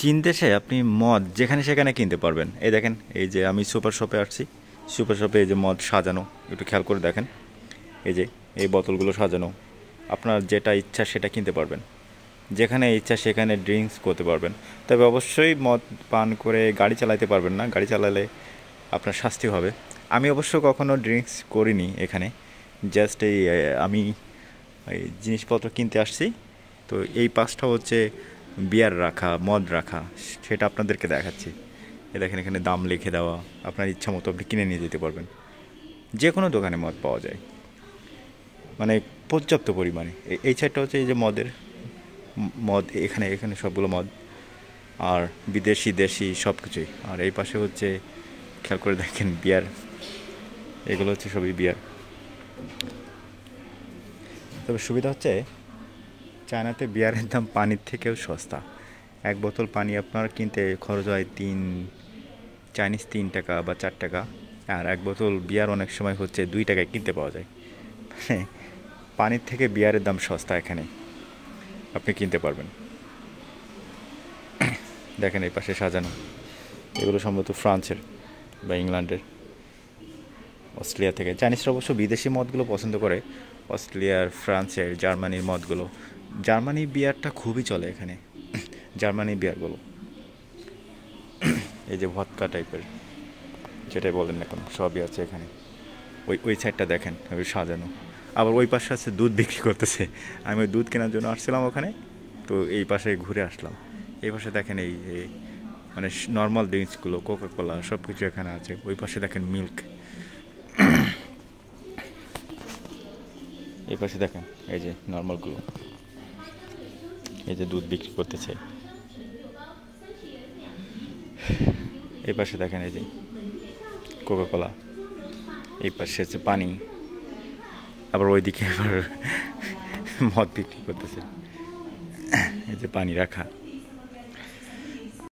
চীন দেশে আপনি মদ যেখানে সেখানে কিনতে পারবেন। এই দেখেন, এই যে আমি সুপার শপে আসছি। সুপার শপে এই যে মদ সাজানো, একটু খেয়াল করে দেখেন। এই যে, এই বোতলগুলো সাজানো। আপনার যেটা ইচ্ছা সেটা কিনতে পারবেন। যেখানে ইচ্ছা সেখানে ড্রিঙ্কস করতে পারবেন। তবে অবশ্যই মদ পান করে গাড়ি চালাতে পারবেন না। গাড়ি চালালে আপনার শাস্তি হবে। আমি অবশ্য কখনো ড্রিঙ্কস করিনি এখানে। জাস্ট এই, আমি জিনিসপত্র কিনতে আসছি। তো এই পাঁচটা হচ্ছে বিয়ার রাখা, মদ রাখা, সেটা আপনাদেরকে দেখাচ্ছি। এ দেখেন এখানে দাম লিখে দেওয়া, আপনার ইচ্ছা মতো আপনি কিনে নিয়ে যেতে পারবেন। যে কোনো দোকানে মদ পাওয়া যায়। মানে পর্যাপ্ত পরিমাণে। এই সাইডটা হচ্ছে এই যে মদের, মদ, এখানে এখানে সবগুলো মদ। আর বিদেশি, দেশি সব কিছুই আর এই পাশে হচ্ছে, খেয়াল করে দেখেন বিয়ার। এগুলো হচ্ছে সবই বিয়ার। তবে সুবিধা হচ্ছে চায়নাতে বিয়ারের দাম পানির থেকেও সস্তা। এক বোতল পানি আপনার কিনতে খরচ হয় তিন, চাইনিজ তিন টাকা বা চার টাকা। আর এক বোতল বিয়ার অনেক সময় হচ্ছে দুই টাকায় কিনতে পাওয়া যায়। মানে পানির থেকে বিয়ারের দাম সস্তা এখানে। আপনি কিনতে পারবেন। দেখেন এই পাশে সাজানো। এগুলো সম্ভবত ফ্রান্সের বা ইংল্যান্ডের। অস্ট্রেলিয়া থেকে। চাইনিজরা অবশ্য বিদেশি মদগুলো পছন্দ করে। অস্ট্রেলিয়ার, ফ্রান্সের, জার্মানির মদগুলো। জার্মানি বিয়ারটা খুবই চলে এখানে। জার্মানি বিয়ারগুলো এই যে ভৎকা টাইপের যেটাই বলেন এখন সবই আছে এখানে। ওই ওই সাইডটা দেখেন, ওই সাজানো। আবার ওই পাশে আছে দুধ বিক্রি করতেছে। আমি ওই দুধ কেনার জন্য আসছিলাম ওখানে, তো এই পাশে ঘুরে আসলাম। এই পাশে দেখেন এই মানে নর্মাল ড্রিঙ্কসগুলো কোকা কোলা সব কিছু এখানে আছে। ওই পাশে দেখেন মিল্ক এই পাশে দেখেন, এই যে নর্মালগুলো এই যে দুধ বিক্রি করতেছে। এই পাশে দেখেন এই যে কোকাকোলা এই পাশে হচ্ছে পানি। আবার ওইদিকে আবার মদ বিক্রি করতেছে। এই যে পানি রাখা।